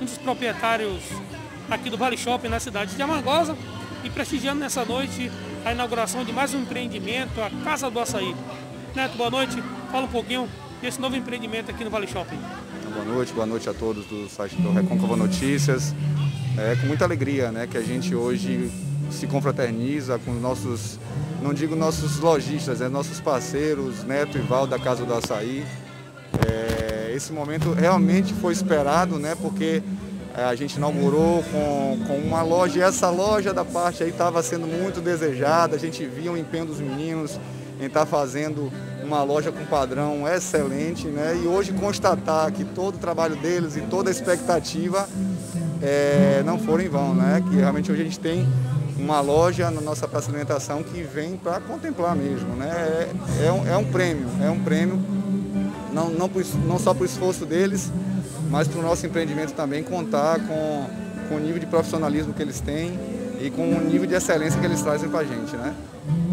um dos proprietários aqui do Vale Shopping na cidade de Amangosa e prestigiando nessa noite a inauguração de mais um empreendimento, a Casa do Açaí. Neto, boa noite. Fala um pouquinho desse novo empreendimento aqui no Vale Shopping. Boa noite, boa noite a todos do site do Recôncavo Notícias. É com muita alegria né, que a gente hoje se confraterniza com nossos, não digo nossos lojistas, né, nossos parceiros, Neto e Val da Casa do Açaí. É, esse momento realmente foi esperado, né, porque é, a gente inaugurou com, com uma loja e essa loja da parte aí estava sendo muito desejada, a gente via o empenho dos meninos em estar tá fazendo uma loja com padrão excelente, né? E hoje constatar que todo o trabalho deles e toda a expectativa é, não foram em vão, né? Que realmente hoje a gente tem uma loja na nossa praça de alimentação que vem para contemplar mesmo, né? É, é, um, é um prêmio, é um prêmio não, não, por, não só para o esforço deles, mas para o nosso empreendimento também contar com, com o nível de profissionalismo que eles têm e com o nível de excelência que eles trazem para a gente, né?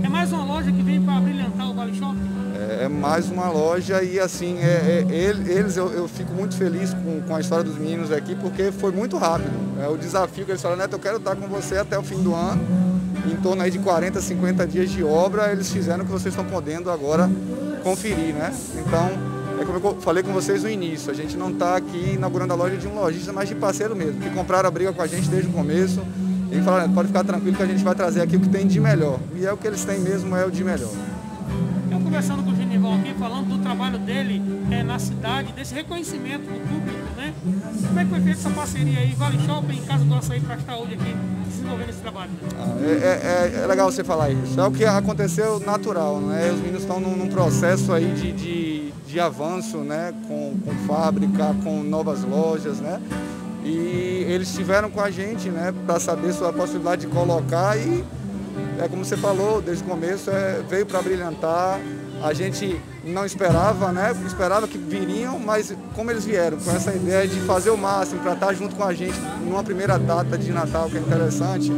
É mais uma loja que vem para brilhantar o Vale Shopping? É, é mais uma loja e assim, é, é, eles, eu, eu, fico muito feliz com, com, a história dos meninos aqui, porque foi muito rápido. É o desafio que eles falaram, Neto, eu quero estar com você até o fim do ano. Em torno aí de 40, 50 dias de obra, eles fizeram o que vocês estão podendo agora conferir, né? Então, como eu falei com vocês no início, a gente não está aqui inaugurando a loja de um lojista, mas de parceiro mesmo, que compraram a briga com a gente desde o começo. E falaram, pode ficar tranquilo que a gente vai trazer aqui o que tem de melhor. E é o que eles têm mesmo, é o de melhor conversando com o Genival aqui, falando do trabalho dele é, na cidade, desse reconhecimento do público? Como é que foi feita essa parceria aí, Vale Shopping, Casa do Açaí, para estar hoje aqui desenvolvendo esse trabalho? Ah, é, é, é, legal você falar isso. É o que aconteceu natural, né? Os meninos estão num, num processo aí de, de, de, avanço, né? Com, com fábrica, com novas lojas, né? E eles estiveram com a gente, né? Para saber sobre a possibilidade de colocar e é como você falou desde o começo, é, veio para brilhantar. A gente não esperava, né? Esperava que viriam, mas como eles vieram com essa ideia de fazer o máximo para estar junto com a gente numa primeira data de Natal, que é interessante,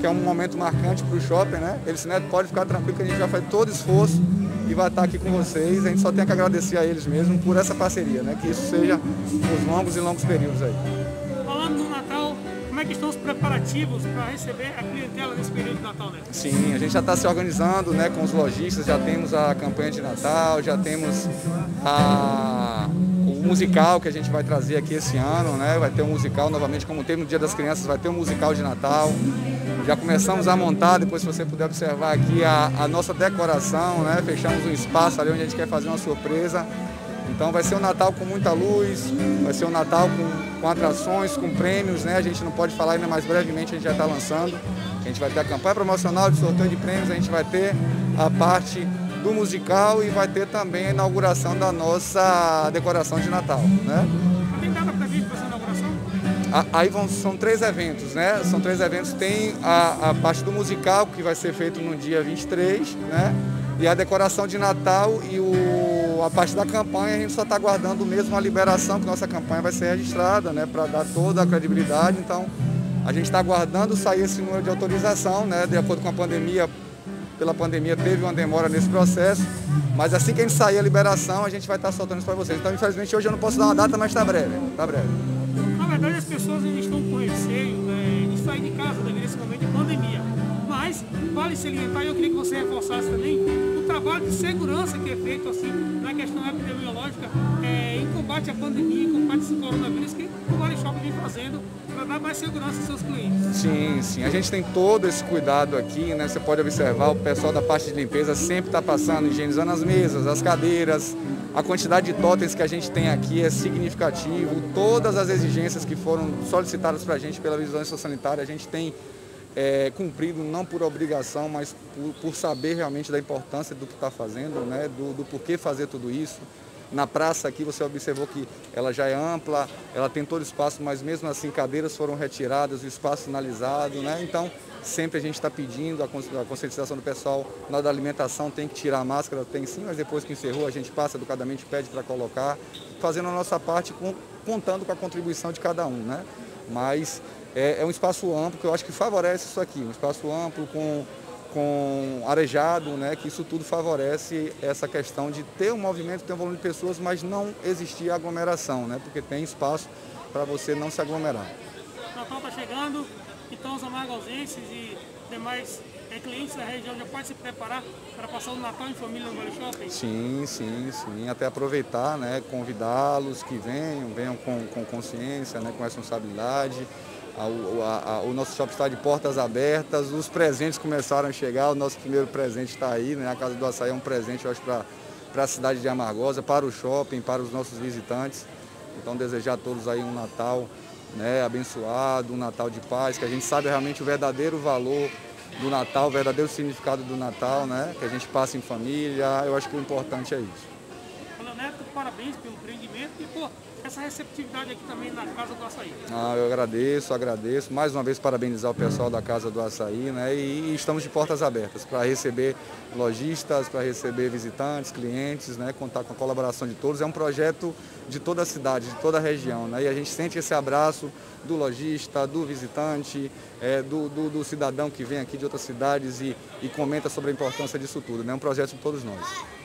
que é um momento marcante para o shopping, né? Eles né, pode ficar tranquilo que a gente já faz todo esforço e vai estar aqui com vocês. A gente só tem que agradecer a eles mesmo por essa parceria, né? Que isso seja por longos e longos períodos aí é que estão os preparativos para receber a clientela nesse período de Natal, né? Sim, a gente já está se organizando né, com os lojistas, já temos a campanha de Natal, já temos a, o musical que a gente vai trazer aqui esse ano, né? Vai ter um musical novamente, como teve no Dia das Crianças, vai ter um musical de Natal. Já começamos a montar, depois se você puder observar aqui a, a nossa decoração, né? Fechamos um espaço ali onde a gente quer fazer uma surpresa. Então vai ser um Natal com muita luz, vai ser um Natal com, com atrações, com prêmios, né? A gente não pode falar ainda mais brevemente, a gente já está lançando. A gente vai ter a campanha promocional de sorteio de prêmios, a gente vai ter a parte do musical e vai ter também a inauguração da nossa decoração de Natal, né? Tem data prevista para essa inauguração? Aí vão, são três eventos, né? São três eventos. Tem a, a parte do musical, que vai ser feito no dia 23, né? E a decoração de Natal e o, a parte da campanha, a gente só está aguardando mesmo a liberação, que nossa campanha vai ser registrada, né, para dar toda a credibilidade. Então, a gente está aguardando sair esse número de autorização, né, de acordo com a pandemia. Pela pandemia teve uma demora nesse processo, mas assim que a gente sair a liberação, a gente vai estar tá soltando isso para vocês. Então, infelizmente, hoje eu não posso dar uma data, mas está breve. Está breve. Na verdade, as pessoas estão com receio né, de sair de casa devido a esse momento de pandemia. Mas, vale salientar, e eu queria que você reforçasse também, o trabalho de segurança que é feito assim na questão epidemiológica é, em combate à pandemia, em combate a esse coronavírus, que o Vale Shop vem fazendo para dar mais segurança aos seus clientes. Sim, sim. A gente tem todo esse cuidado aqui, né? Você pode observar, o pessoal da parte de limpeza sempre está passando, higienizando as mesas, as cadeiras. A quantidade de totens que a gente tem aqui é significativo. Todas as exigências que foram solicitadas para a gente pela vigilância sanitária, a gente tem é, cumprido não por obrigação, mas por, por, saber realmente da importância do que está fazendo, né, do, do porquê fazer tudo isso. Na praça aqui você observou que ela já é ampla, ela tem todo espaço, mas mesmo assim cadeiras foram retiradas, o espaço sinalizado, né? Então sempre a gente está pedindo a conscientização do pessoal na da alimentação tem que tirar a máscara, tem sim, mas depois que encerrou a gente passa educadamente, pede para colocar, fazendo a nossa parte, contando com a contribuição de cada um, né? Mas é, é um espaço amplo que eu acho que favorece isso aqui, um espaço amplo com, com arejado, né, que isso tudo favorece essa questão de ter um movimento, ter um volume de pessoas, mas não existir aglomeração, né, porque tem espaço para você não se aglomerar. Natal está chegando, então os amargosenses e demais é, clientes da região já podem se preparar para passar o Natal em família no Vale Shopping? Sim, sim, sim. Até aproveitar, né? Convidá-los que venham, venham com, com consciência, né? com responsabilidade. A, a, a, o nosso shopping está de portas abertas, os presentes começaram a chegar, o nosso primeiro presente está aí, né? A Casa do Açaí é um presente, eu acho, para a cidade de Amargosa, para o shopping, para os nossos visitantes. Então desejar a todos aí um Natal né, abençoado, um Natal de paz, que a gente sabe realmente o verdadeiro valor do Natal, o verdadeiro significado do Natal, né? Que a gente passa em família, eu acho que o importante é isso. Parabéns pelo empreendimento e, pô, essa receptividade aqui também na Casa do Açaí. Ah, eu agradeço, agradeço. Mais uma vez parabenizar o pessoal da Casa do Açaí, né? E, estamos de portas abertas para receber lojistas, para receber visitantes, clientes, né? Contar com a colaboração de todos. É um projeto de toda a cidade, de toda a região, né? E a gente sente esse abraço do lojista, do visitante, é, do, do, do, cidadão que vem aqui de outras cidades e, e comenta sobre a importância disso tudo. É né? um projeto de todos nós.